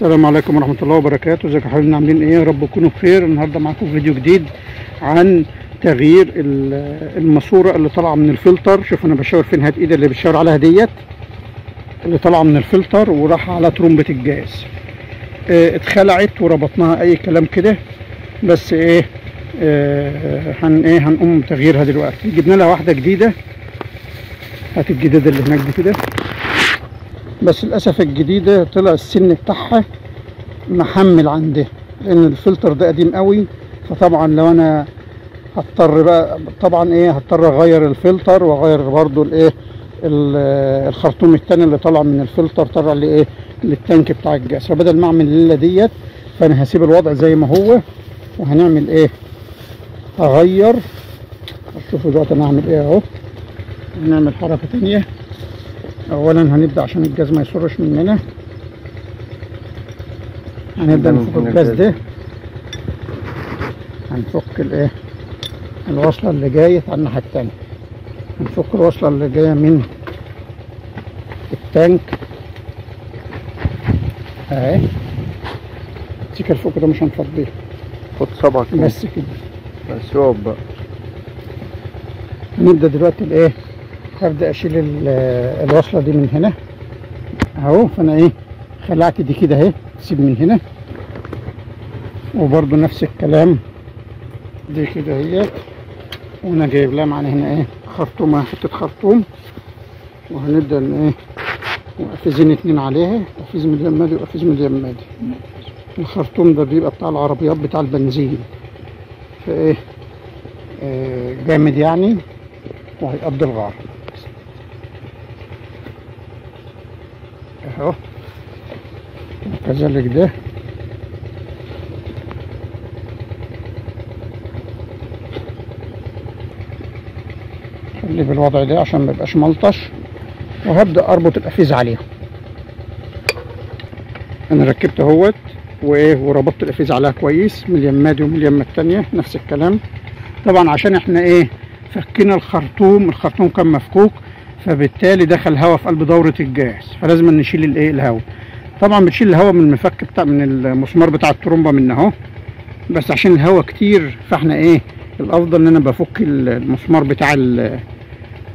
السلام عليكم ورحمة الله وبركاته. ازيكم يا حبايبنا عاملين إيه؟ يا رب تكونوا بخير. النهارده معاكم فيديو جديد عن تغيير ال- الماسورة اللي طالعة من الفلتر. شوف أنا بشاور فين هات إيدي اللي بتشاور عليها ديت اللي طالعة من الفلتر وراح على ترمبة الجاز. آه اتخلعت وربطناها أي كلام كده. بس إيه آه هن إيه هنقوم تغييرها دلوقتي. جبنا لها واحدة جديدة. هات الجديدة اللي هناك دي كده. بس للأسف الجديدة طلع السن بتاعها محمل عندها لأن الفلتر ده قديم قوي. فطبعا لو أنا هضطر بقى طبعا إيه هضطر أغير الفلتر وأغير برضو الإيه ال- الخرطوم التاني اللي طالع من الفلتر طلع لايه للتانك بتاع الجاز. فبدل ما أعمل الليلة ديت فأنا هسيب الوضع زي ما هو وهنعمل إيه هغير. شوفوا دلوقتي أنا هعمل إيه أهو. هنعمل حركة تانية. اولا هنبدأ عشان الجاز ما يسرش مننا. هنبدأ نفك الجاز ده هنفك الإيه؟ الوصلة اللي جاية على الناحية التانية. هنفك الوصلة اللي جاية من التانك. أهي. تيجي الفك ده مش هنفضيه خد صبعك. بس كده. بس يقف بقى نبدا دلوقتي الإيه؟ هبدأ أشيل ال- الوصلة دي من هنا. أهو فأنا إيه خلعت دي كده أهي تسيب من هنا. وبرضو نفس الكلام دي كده أهيت. وأنا جايب لها معانا هنا إيه خرطومه حتة خرطوم. وهنبدأ إيه وقفزين اتنين عليها قفيز من اليمادي وقفيز من اليمادي. الخرطوم ده بيبقى بتاع العربيات بتاع البنزين. فإيه آه جامد يعني وهيقضي الغار اهو كذلك ده خليه بالوضع ده عشان ما يبقاش ملطش وهبدا اربط القفيز عليهم أنا ركبت اهوت وايه وربطت القفيز عليها كويس من اليمه دي ومن اليمه التانيه نفس الكلام طبعا عشان إحنا إيه فكينا الخرطوم الخرطوم كان مفكوك فبالتالي دخل هواء في قلب دورة الجاز فلازم نشيل الإيه؟ الهواء. طبعا بتشيل الهواء من المفك بتاع من المسمار بتاع الترومبة من أهو بس عشان الهواء كتير فإحنا إيه؟ الأفضل إن أنا بفك المسمار بتاع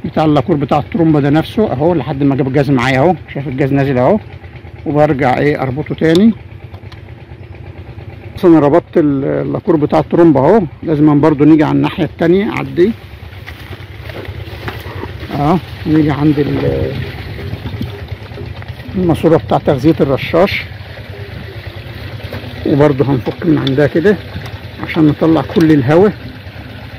بتاع اللاكور بتاع الترومبة ده نفسه أهو لحد ما جاب الجاز معايا أهو شايف الجاز نازل أهو وبرجع إيه؟ أربطه تاني. أنا ربطت ال- اللاكور بتاع الترومبة أهو لازم برضو نيجي على الناحية التانية عدي آه نيجي عند ال- الماسورة بتاع تغذية الرشاش. وبرضو هنفك من عندها كده عشان نطلع كل الهواء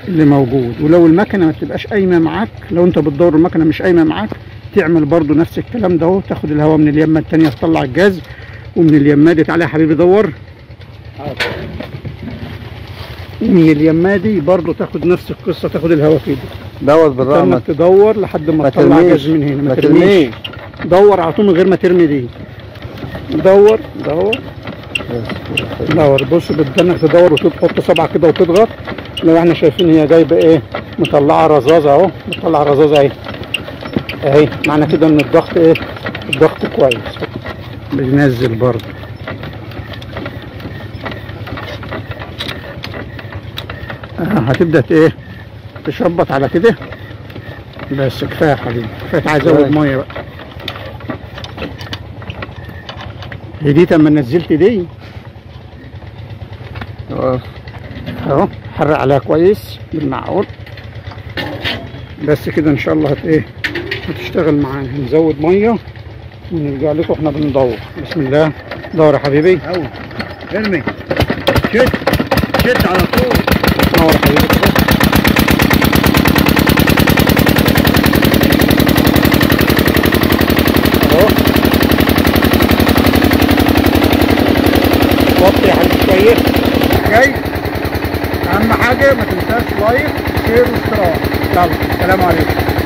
اللي موجود. ولو المكنة ما تبقاش قايمة معاك لو انت بتدور المكنة مش قايمة معاك تعمل برضو نفس الكلام ده اهو. تاخد الهواء من اليمة التانية تطلع الجاز ومن اليمة دي تعالى يا حبيبي دور. ومن اليمة دي برضو تاخد نفس القصة تاخد الهواء كده دوت تستنى ما تدور لحد ما تطلع. جاز من هنا. ما ترميش. دور على طول من غير ما ترمي دي. دور دور. دور. بص بدنك تدور وتحط صبعك كده وتضغط. لو إحنا شايفين هي جايبة إيه؟ مطلعة رزازة اهو. مطلعة رزازة اهي. اهي. معنى كده ان الضغط إيه؟ الضغط كويس. بينزل برضه. آه هتبدأ إيه؟ تشبط على كده. بس كفاية يا حبيبي كفاية عايز أزود. مية بقى. هي دي لما نزلت دي. يقف. أهو حرق عليها كويس بالمعقول. بس كده إن شاء الله هت إيه هتشتغل معانا. هنزود مية ونرجع لكم إحنا بندور. بسم الله. دور يا حبيبي. أو ارمي. شد. شد على طول. نور يا حبيبي كده. اهو كويس جاي أهم حاجة ما تنساش like share واشتراك يلا السلام عليكم.